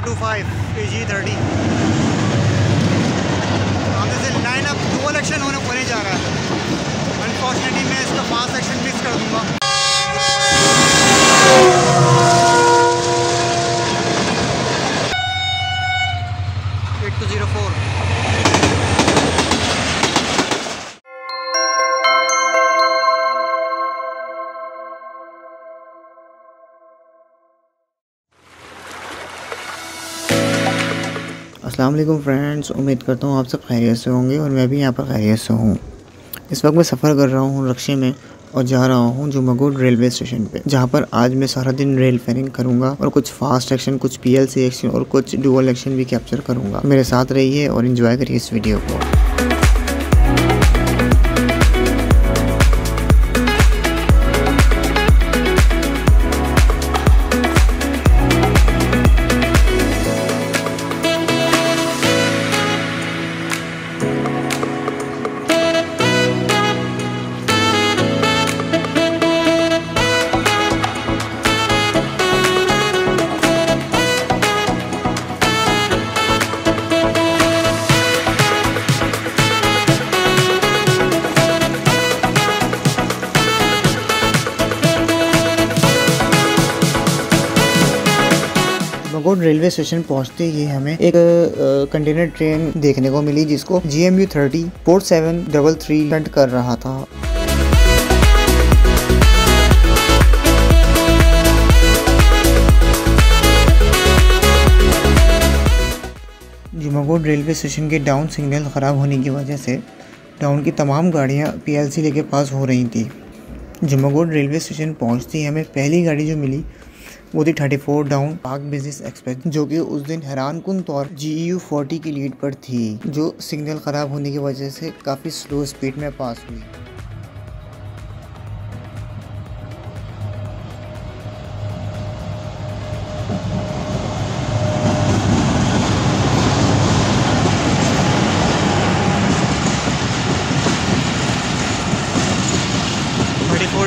Zero two five P G thirty सामने से line up dual action होने होने जा रहा है। अनफॉर्चुनेटली मैं इसका फास्ट एक्शन मिस कर दूँगा। वालेकुम फ्रेंड्स उम्मीद करता हूँ आप सब खैरियत से होंगे और मैं भी यहाँ पर खैरियत से हूँ। इस वक्त मैं सफ़र कर रहा हूँ रक्शे में और जा रहा हूँ जुमागोड रेलवे स्टेशन पे, जहाँ पर आज मैं सारा दिन रेल फेरिंग करूँगा और कुछ फास्ट एक्शन, कुछ पीएलसी एक्शन और कुछ डुअल एक्शन भी कैप्चर करूँगा। मेरे साथ रहिए और इन्जॉय करिए इस वीडियो को। मगोड रेलवे स्टेशन पहुँचते ही हमें एक कंटेनर ट्रेन देखने को मिली जिसको G M U thirty four seven double three कर रहा था। जुमागोड रेलवे स्टेशन के डाउन सिग्नल ख़राब होने की वजह से डाउन की तमाम गाड़ियाँ पीएलसी लेके पास हो रही थी। जुमागोड रेलवे स्टेशन पहुँचते हमें पहली गाड़ी जो मिली thirty four down Pak business express, जो कि उस दिन हैरान कन तौर जी यू फोर्टी की लीड पर थी, जो सिग्नल ख़राब होने की वजह से काफ़ी स्लो स्पीड में पास हुई।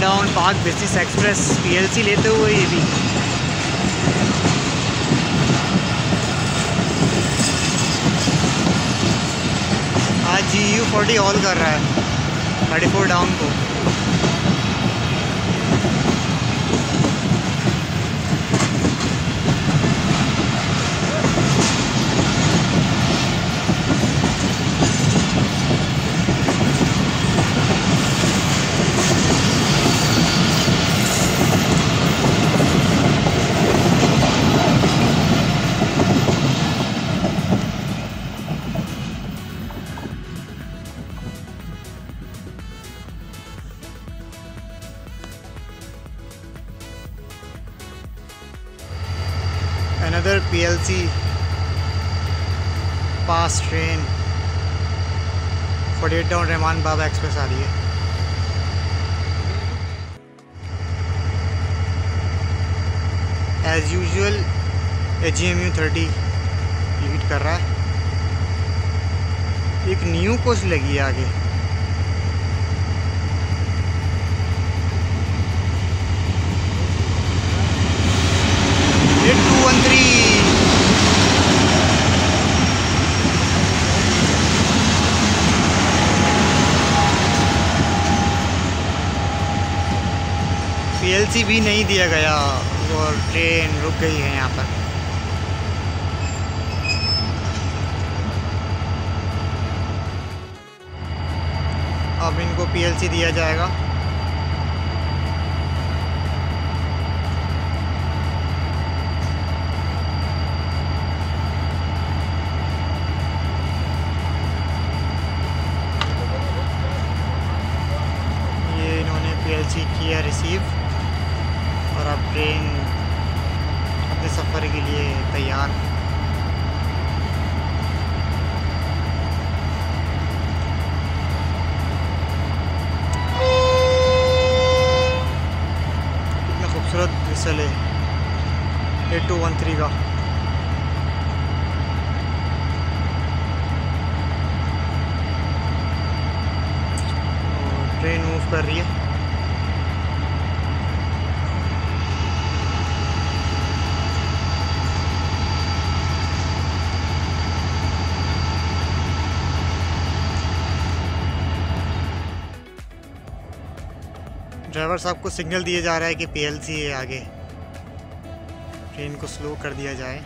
Down Pak business express PLC लेते हुए ये भी आज यू फोर्टी ऑल कर रहा है थर्टी फोर डाउन को। 48 बाबा एक्सप्रेस आ रही है। As usual H M U thirty lead कर रहा है। एक न्यू कोच लगी है आगे eight two one three PLC भी नहीं दिया गया और ट्रेन रुक गई है यहाँ पर। अब इनको पीएलसी दिया जाएगा। ट्रेन अपने सफ़र के लिए तैयार। कितना खूबसूरत विसल है। एट टू वन थ्री का। ट्रेन मूव कर रही है। ड्राइवर साहब को सिग्नल दिया जा रहा है कि पीएलसी है आगे। ट्रेन को स्लो कर दिया जाए।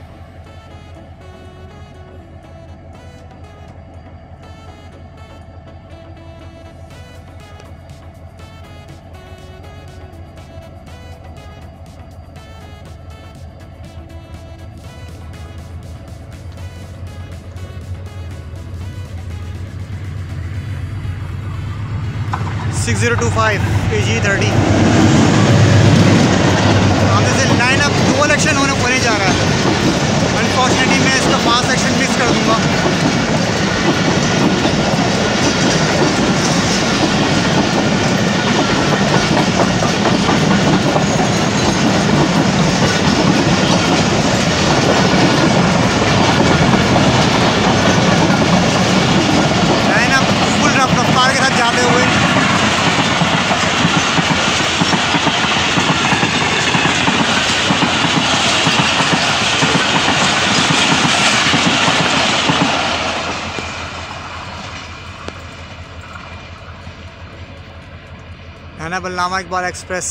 सिक्स ज़ीरो टू फाइव के जी थर्टी सामने लाइन अप डुअल एक्शन होने होने जा रहा है। अनफॉर्चुनेटली मैं इसका फास्ट एक्शन मिस कर दूँगा लाइन अप फुल रफ्तार के साथ जाते हुए बलनामा Iqbal express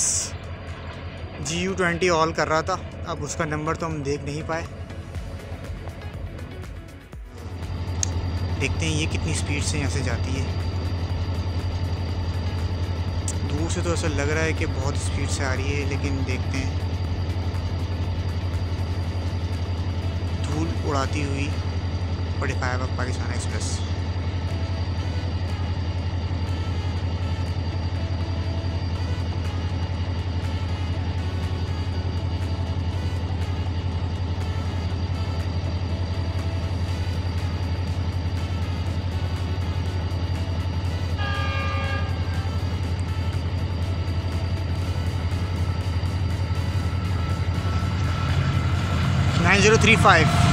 G U twenty haul कर रहा था। अब उसका नंबर तो हम देख नहीं पाए। देखते हैं ये कितनी स्पीड से यहाँ से जाती है। दूर से तो ऐसा लग रहा है कि बहुत स्पीड से आ रही है, लेकिन देखते हैं। धूल उड़ाती हुई forty five Pakistan express. Zero three five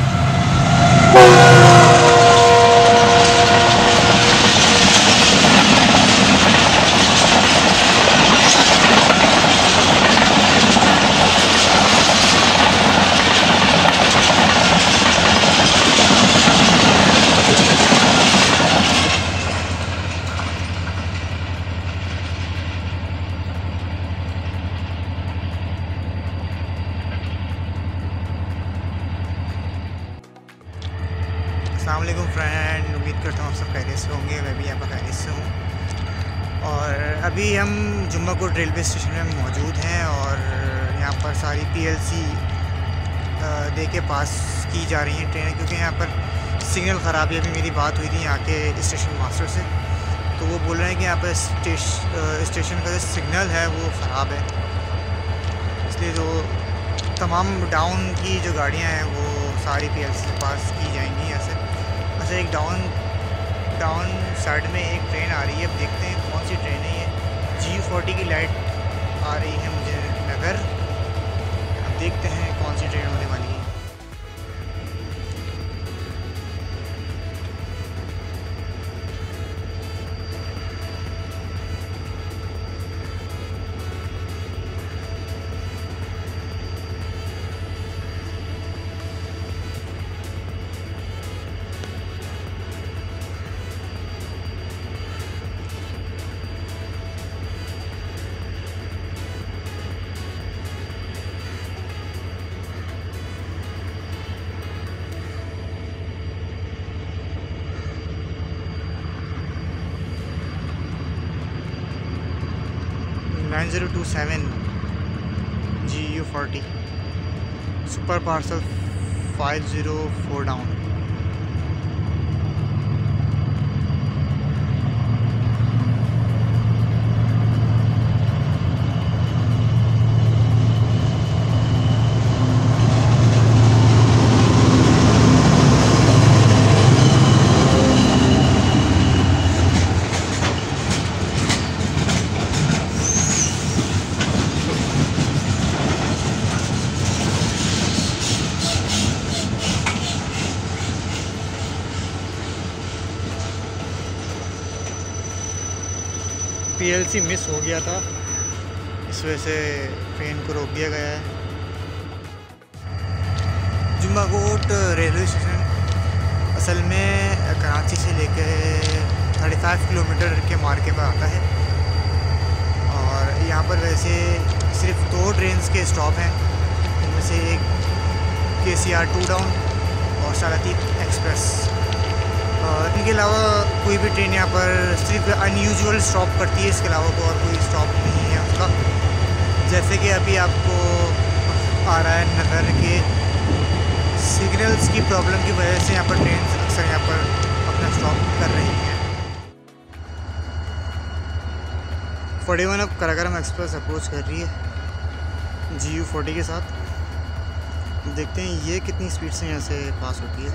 अलैक्म friend उम्मीद करता हूँ आप सब खैरियत से होंगे मैं भी यहाँ पर खैरियत से हूँ और अभी हम जुम्मा कोट रेलवे स्टेशन में मौजूद हैं और यहाँ पर सारी पीएलसी दे के पास की जा रही हैं ट्रेनें क्योंकि यहाँ पर सिग्नल ख़राब है अभी मेरी बात हुई थी यहाँ के स्टेशन मास्टर से। तो वो बोल रहे हैं कि यहाँ पर स्टेश, स्टेशन का जो सिग्नल है वो ख़राब है। इसलिए जो तमाम डाउन की जो गाड़ियाँ हैं वो सारी पी के पास की जाएँगी यहाँ से अच्छा एक डाउन डाउन साइड में एक ट्रेन आ रही है अब देखते हैं कौन सी ट्रेन है ये। जी फोर्टी की लाइट आ रही है मुझे नगर। अब देखते हैं कौन सी ट्रेन होने वाली nine zero two seven G U forty super parcel five zero four down PLC miss हो गया था। इस वजह से ट्रेन को रोक दिया गया है। जुम्बाकोट रेलवे स्टेशन असल में कराची से लेकर 35 किलोमीटर के मार्के पर आता है। और यहाँ पर वैसे सिर्फ़ दो ट्रेन के स्टॉप हैं। इनमें से एक के सी आर टू डाउन और सारातीत एक्सप्रेस इनके अलावा कोई भी ट्रेन यहाँ पर सिर्फ़ अनयूजल स्टॉप करती है, इसके अलावा को और कोई स्टॉप नहीं है उसका जैसे कि अभी आपको आ रहा है नज़र के सिग्नल्स की प्रॉब्लम की वजह से यहाँ पर ट्रेन अक्सर यहाँ पर अपना स्टॉप कर रही हैं। फोर्टी वन अब कराकरम एक्सप्रेस अप्रोच कर रही है जी यू फोर्टी के साथ। देखते हैं ये कितनी स्पीड से यहाँ से पास होती है।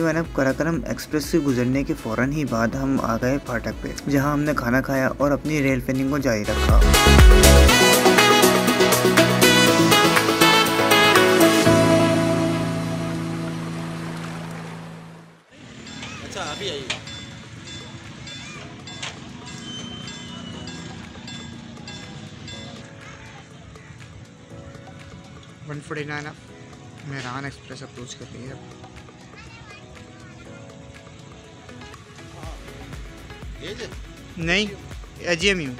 वन अब कराकरम एक्सप्रेस से गुजरने के फ़ौरन ही बाद हम आ गए फाटक पे जहाँ हमने खाना खाया और अपनी रेल फेनिंग को जारी रखा। अच्छा अभी आइए। वन फोर्टी नाइन अब मेहरान एक्सप्रेस अप्रोच कर रही है। नहीं एच एम यू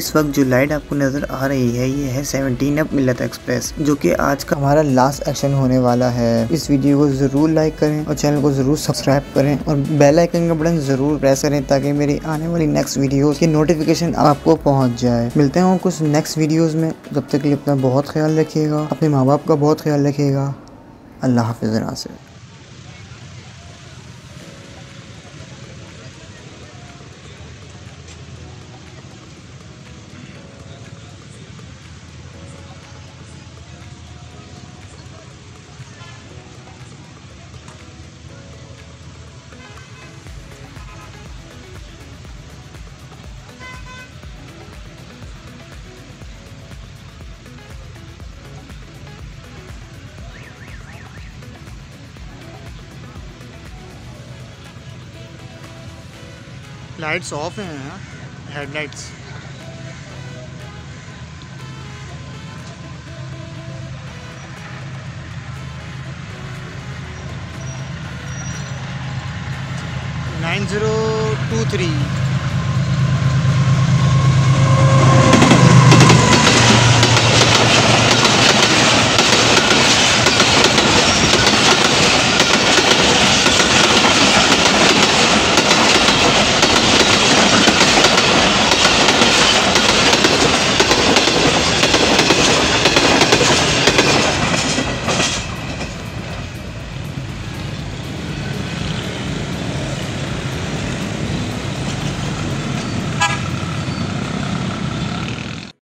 इस वक्त जो लाइट आपको नज़र आ रही है, ये है 17 अप मिलत एक्सप्रेस, जो कि आज का हमारा लास्ट एक्शन होने वाला है। इस वीडियो को ज़रूर लाइक करें और चैनल को ज़रूर सब्सक्राइब करें और बेल आइकन का बटन ज़रूर प्रेस करें ताकि मेरी आने वाली नेक्स्ट वीडियोस की नोटिफिकेशन आपको पहुँच जाए। मिलते हैं कुछ नेक्स्ट वीडियोज़ में। जब तक के लिए अपना बहुत ख्याल रखिएगा, अपने माँ बाप का बहुत ख्याल रखिएगा। अल्लाह हाफिज़ नासिर लाइट्स ऑफ़ हैं यहाँ headlights nine zero two three.